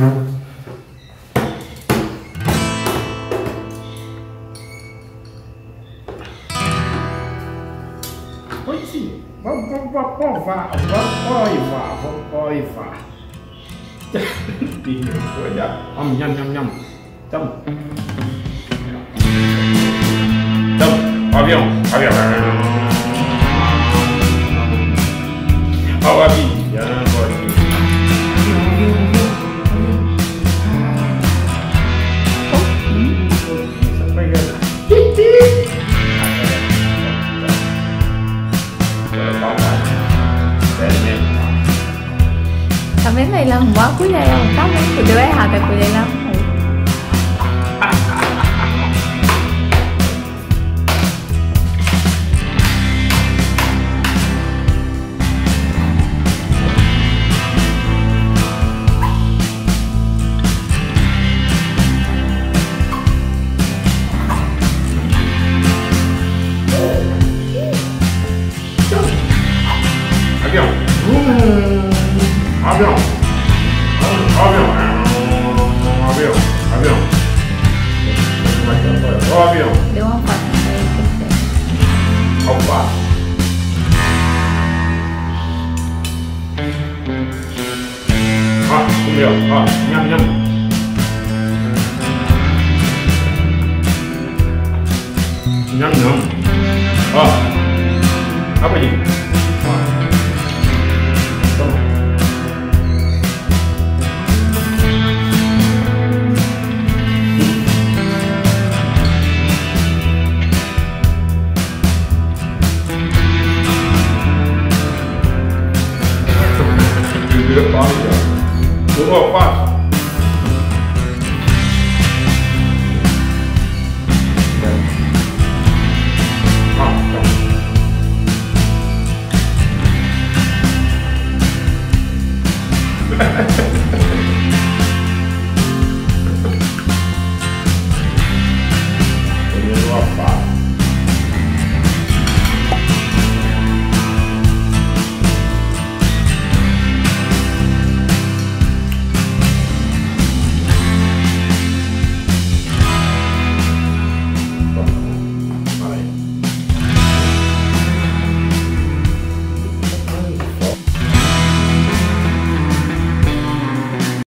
vamos, vamos, vamos, vamos, vamos, vamos, vamos, vamos, Đi nhiều quá dạ Âm nhâm nhâm nhâm Tâm Tâm Avião Avião Ao avião may lang mo aku ya tụi bé kudu eh ada đây lắm Avião. Avião. Avião. Um Avião. Avião. Ó, avião. Deu uma foto aí que Opa. Ó, comeu. Ó, nham, nham. Nham, nham. Ó. Apa ini? Rất khó để nhận, đúng ha.